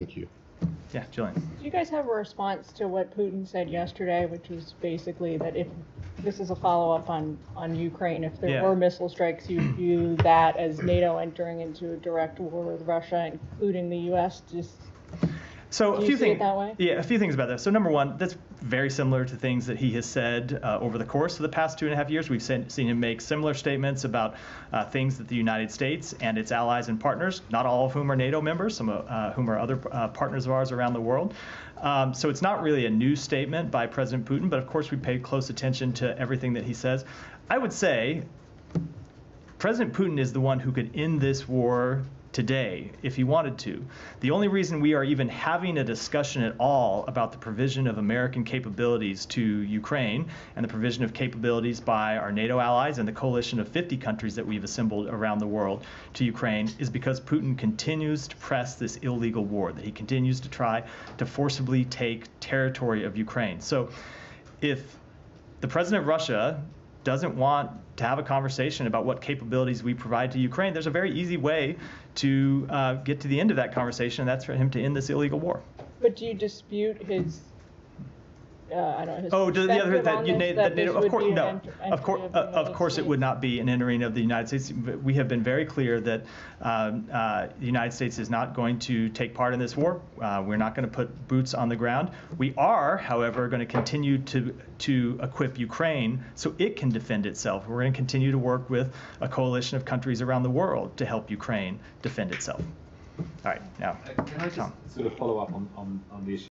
Thank you. Yeah, Jillian. Do you guys have a response to what Putin said yesterday, which was basically that if, this is a follow-up on, on Ukraine, if there Yeah. were missile strikes, you view that as NATO entering into a direct war with Russia, including the US, just, So a Do you few things. Yeah, a few things about that. So number one, that's very similar to things that he has said uh, over the course of the past two and a half years. We've seen, seen him make similar statements about uh, things that the United States and its allies and partners, not all of whom are NATO members, some of uh, whom are other uh, partners of ours around the world. Um, so it's not really a new statement by President Putin, but of course we pay close attention to everything that he says. I would say President Putin is the one who could end this war today if he wanted to. The only reason we are even having a discussion at all about the provision of American capabilities to Ukraine and the provision of capabilities by our NATO allies and the coalition of 50 countries that we've assembled around the world to Ukraine is because Putin continues to press this illegal war, that he continues to try to forcibly take territory of Ukraine. So if the president of Russia doesn't want to have a conversation about what capabilities we provide to Ukraine, there's a very easy way to uh, get to the end of that conversation, and that's for him to end this illegal war. but do you dispute his, uh, I don't know, Oh, the, the other that on you na- that that NATO, of course, no, enter- of course, of uh, of course, it would not be an entering of the United States. We have been very clear that um, uh, the United States is not going to take part in this war. Uh, we're not going to put boots on the ground. We are, however, going to continue to to equip Ukraine so it can defend itself. We're going to continue to work with a coalition of countries around the world to help Ukraine defend itself. All right, now, Uh, Can I just Tom. sort of follow up on, on, on the issue